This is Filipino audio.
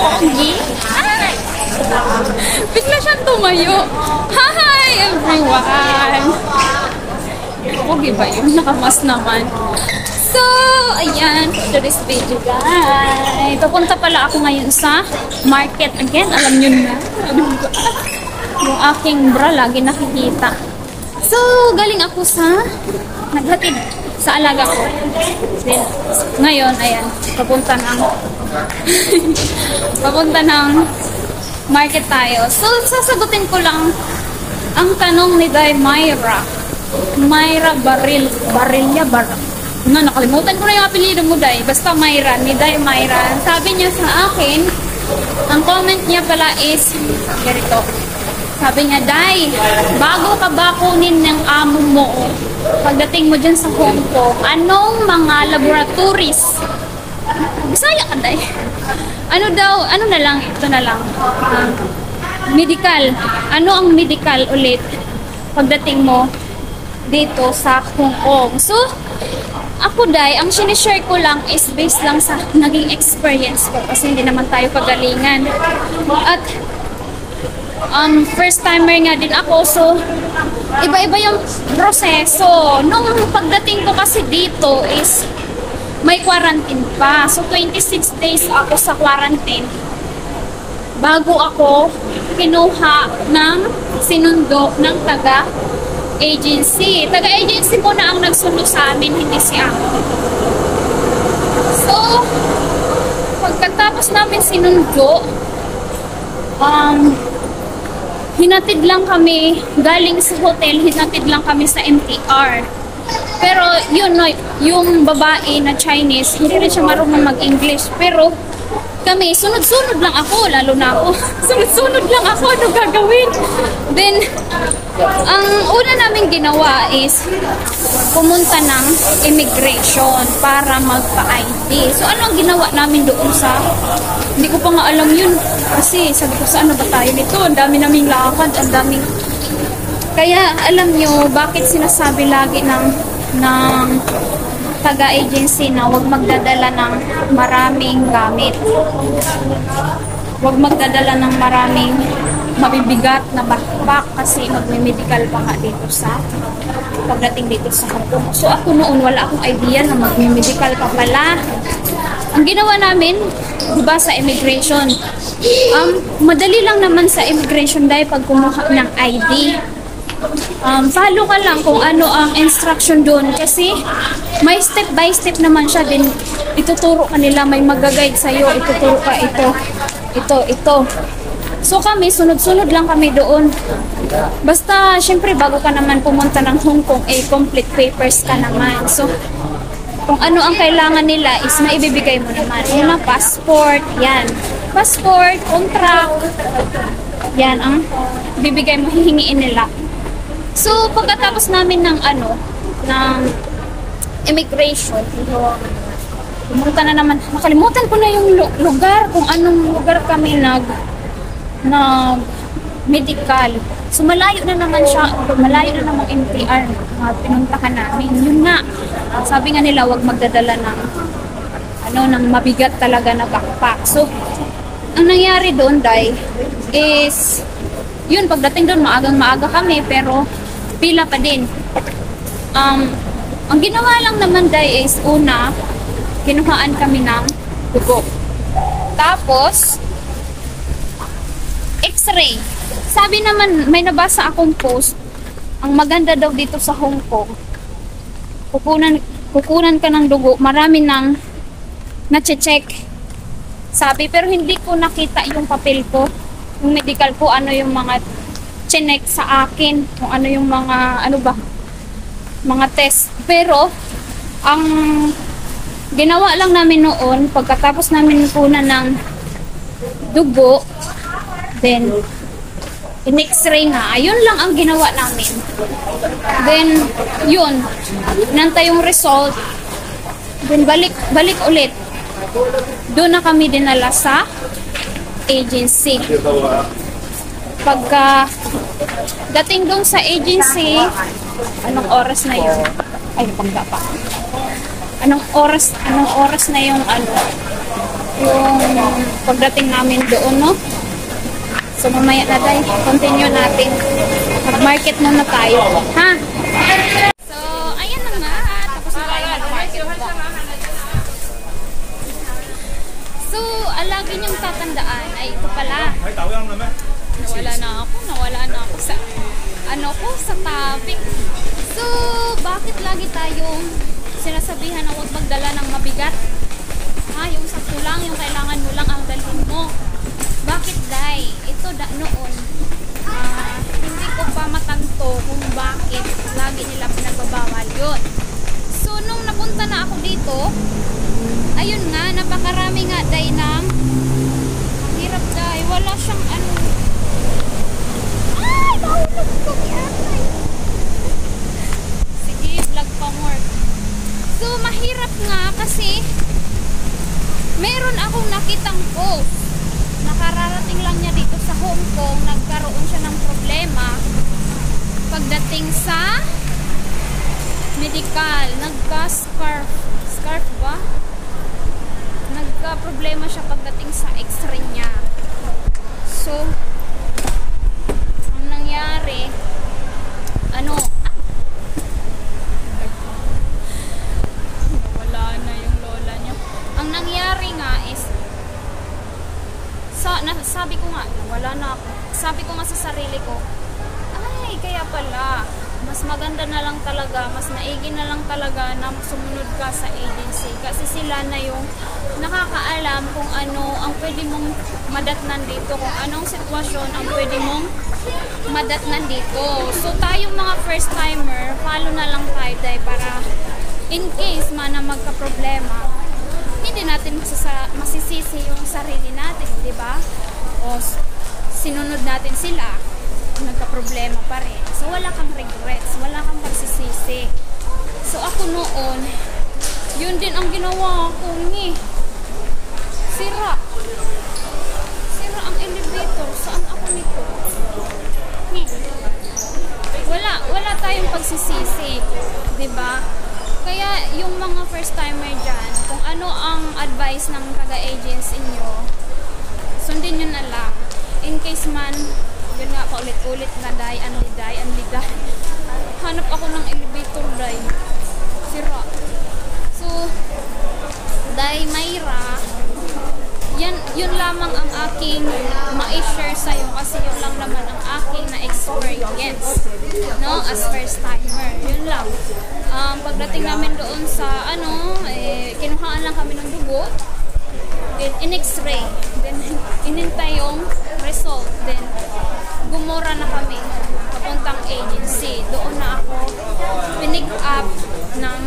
pogi. Ay! Bigla siyang tumayo. Hi, everyone! Pogi ba yun? Nakamas naman. So, ayan, for this video, guys. Papunta pala ako ngayon sa market again. Alam nyo na. Yung aking bra, lagi nakikita. So, galing ako sa naghatid sa alaga ko. Then, ngayon, ayan, papunta ng papunta ng market tayo. So, sasagutin ko lang ang tanong ni Day Myra. Myra Baril, Barilla Bar. Nga, nakalimutan ko na yung apelido mo, Day. Basta Myra, ni Day Myra. Sabi niya sa akin, ang comment niya pala is, ganito. Sabi niya, Day, bago ka ba kunin ng amo mo, pagdating mo dyan sa Hong Kong, anong mga laboratories Bisaya ka, Day. Ano daw, ano na lang, ito na lang. Ah, medical. Ano ang medical ulit pagdating mo dito sa Hong Kong? So, ako, Day, ang sinishare ko lang is based lang sa naging experience ko kasi hindi naman tayo pagalingan. At um, first timer nga din ako, so iba-iba yung proseso. Nung pagdating ko kasi dito is may quarantine pa. So, 26 days ako sa quarantine bago ako kinuha ng sinundo ng taga agency. Taga agency mo na ang nagsundo sa amin, hindi si ako. So, pagkatapos namin sinundo, um, hinatid lang kami, galing sa hotel, hinatid lang kami sa MTR. Pero yun, no, yung babae na Chinese, hindi rin siya marunong mag-English. Pero kami, sunod-sunod lang ako, lalo na ako. Sunod-sunod lang ako, ano gagawin? Then, ang una namin ginawa is pumunta ng immigration para magpa-ID. So, ano ang ginawa namin doon sa... Hindi ko pa nga alam yun. Kasi sabi ko, saan na ba tayo nito? Ang dami naming lakad, ang daming... Kaya, alam nyo, bakit sinasabi lagi ng, ng taga-agency na huwag magdadala ng maraming gamit. Huwag magdadala ng maraming mabibigat na backpack kasi magme-medical pa nga dito sa pagdating dito sa Hong. So ako noon wala akong idea na magme-medical pa pala. Ang ginawa namin, di ba sa immigration, um, madali lang naman sa immigration dahil pag kumuha ng ID, um, follow ka lang kung ano ang instruction doon. Kasi may step by step naman siya din. Ituturo ka nila may magaguide sa iyo ituturo ka ito ito ito. So kami sunod-sunod lang kami doon. Basta syempre bago ka naman pumunta ng Hong Kong eh complete papers ka naman. So kung ano ang kailangan nila is maibibigay mo naman. Una passport yan. Passport contract yan ang bibigay mo hihingiin nila So, pagkatapos namin ng ano, ng immigration, pumunta na naman, nakalimutan ko na yung lu- lugar, kung anong lugar kami nag, nag, medical. So, malayo na naman siya, malayo na namang NTR na pinuntahan namin. Yun nga, sabi nga nila, wag magdadala ng, ano, ng mabigat talaga na backpack. So, ang nangyari doon, Day, is, yun, pagdating doon, maagang maaga kami, pero pila pa din. Um, ang ginawa lang naman, Day, is una, kinuhaan kami ng dugo. Tapos, x-ray. Sabi naman, may nabasa akong post, ang maganda daw dito sa Hong Kong, kukunan, kukunan ka ng dugo, marami nang na-check. Sabi, pero hindi ko nakita yung papel ko, yung medical ko, ano yung mga chinek sa akin, kung ano yung mga, ano ba, mga test. Pero, ang ginawa lang namin noon, pagkatapos namin kunan ng dugo, then, in-x-ray na. Ayun lang ang ginawa namin. Then, yun. Nantay yung result. Then, balik, balik ulit. Doon na kami dinala sa agency. Pagka dating doon sa agency, anong oras na yun? Ay, pangga pa. Anong oras, anong oras na yung ano? yung pagdating namin doon, no? So mamaya na tayo, continue natin. Mag-market muna tayo, ha? So, ayan na nga. Tapos na tayo mag-market. So, alagi niyong tatandaan ay ito pala. Nawala na ako, nawala na ako sa ano ko, sa topic. So, bakit lagi tayong sinasabihan na huwag magdala ng mabigat? Ha, yung sakto lang, yung kailangan mo lang ang dalhin mo. Bakit, Day? Ito da noon, ah, hindi ko pa matanto kung bakit lagi nila pinagbabawal yun. So, nung napunta na ako dito, ayun nga, napakarami nga, Day, ng hirap, Day. Wala siyang ano, ay, nahulog ko yatay. Sige, vlog pa more. So, mahirap nga kasi meron akong nakitang post. Nakararating lang niya dito sa Hong Kong. Nagkaroon siya ng problema pagdating sa medical. Nagka-scarf. Scarf ba? Nagka-problema siya pagdating sa x-ray niya. So, ang nangyari, ano, wala na yung lola niya. Ang nangyari nga is, sa, na, sabi ko nga, wala na ako. Sabi ko nga sa sarili ko, ay, kaya pala, mas maganda na lang talaga, mas maigi na lang talaga na sumunod ka sa agency. Kasi sila na yung nakakaalam kung ano ang pwede mong madatnan dito, kung anong sitwasyon ang pwede mong madatnan dito. So, tayong mga first timer, follow na lang tayo dahil para in case man na magka-problema, hindi natin masasa, masisisi yung sarili natin, di ba? O sinunod natin sila, nagka-problema pa rin. So, wala kang regrets, wala kang pagsisisi. So, ako noon, yun din ang ginawa ko ni. Sira. Sira ang elevator. Saan ako nito? Ni. Wala, wala tayong pagsisisi. ba? Kaya yung mga first timer dyan, kung ano ang advice ng taga-agents inyo, sundin nyo na lang. In case man, yun nga paulit-ulit na day, anli day, anli day. Hanap ako ng elevator day. Sira. So, day Mayra, yan, yun lamang ang aking ma-share sa'yo kasi yun lang naman ang aking na-experience no, as first timer. Yun lang. Um, pagdating namin doon sa ano, eh, kinuhaan lang kami ng dugo. Then, in x-ray. Then, inintay yung result. Then, gumura na kami papuntang agency. Doon na ako pinig up ng